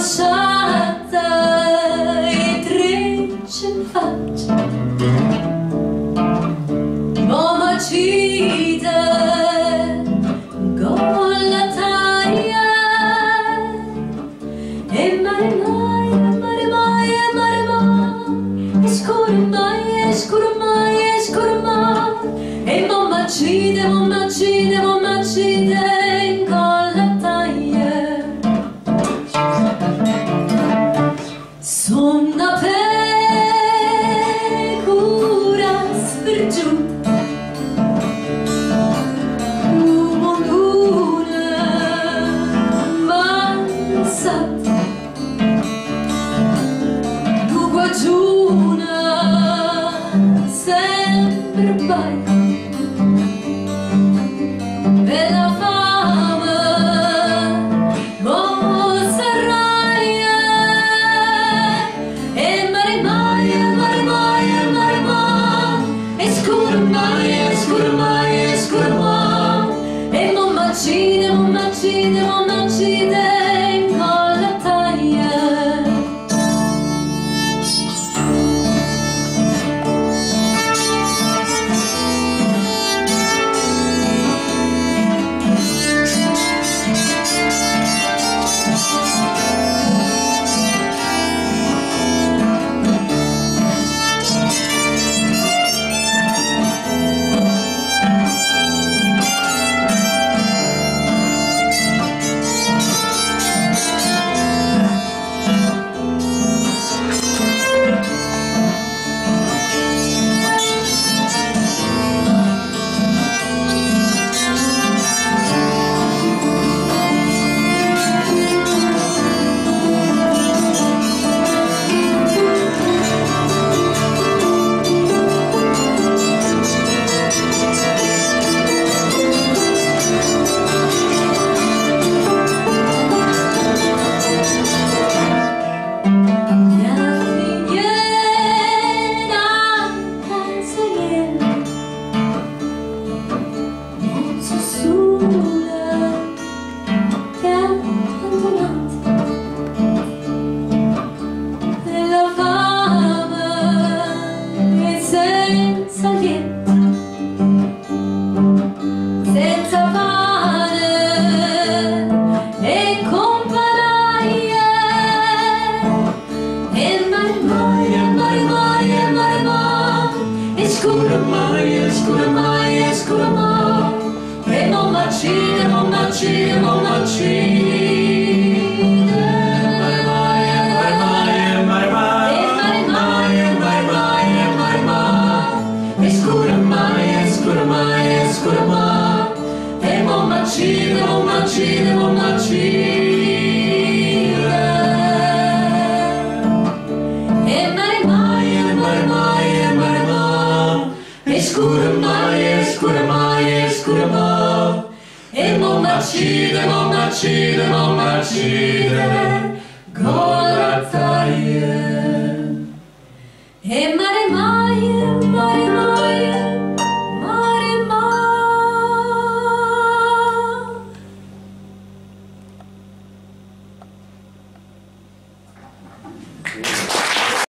So E mare mai, e mare mai, e mare mai. Escuro mai, escuro mai, escuro mai. E mamma cide, mamma cide, mamma cide She don't want, she Escurma, escurma, escurma. E non marcire, non marcire,